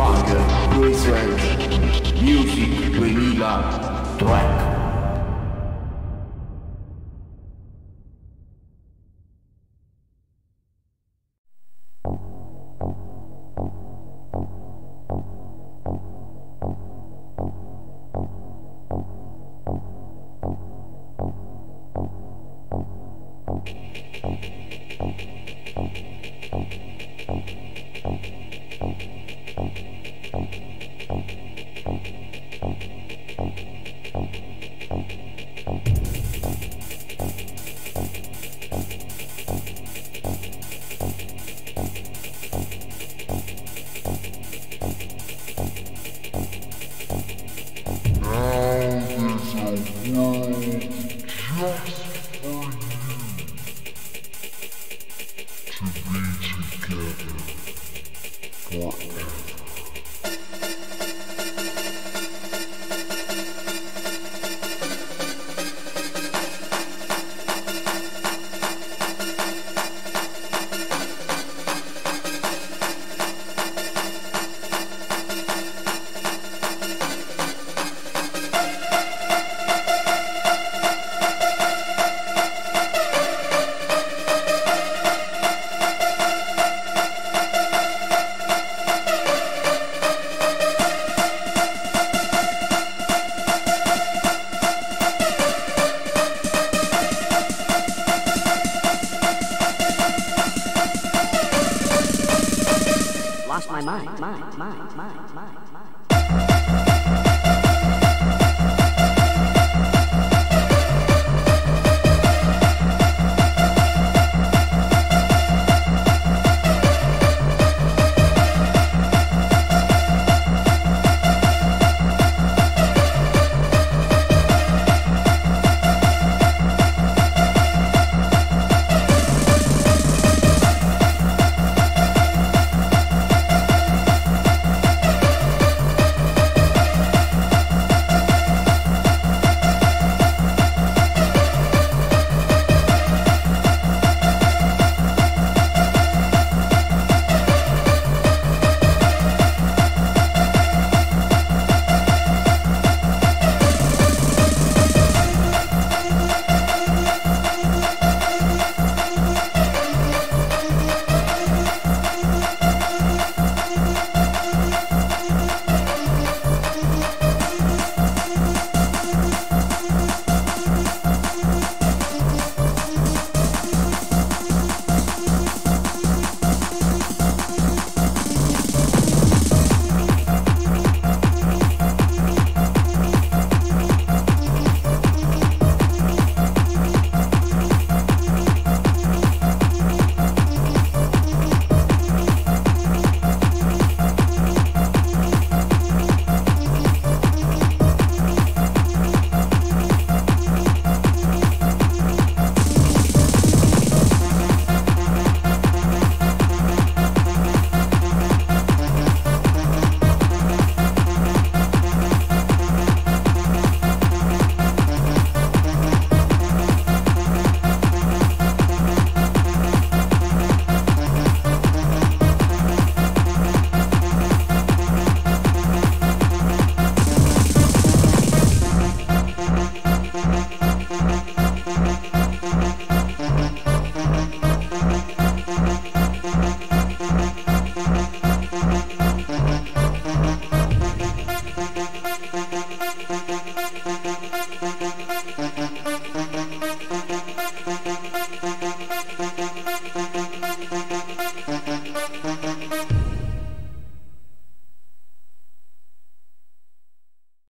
DJ Bagger presents Music 2000 track. One. Lost my mind, mind, mind, mind, mind, mind.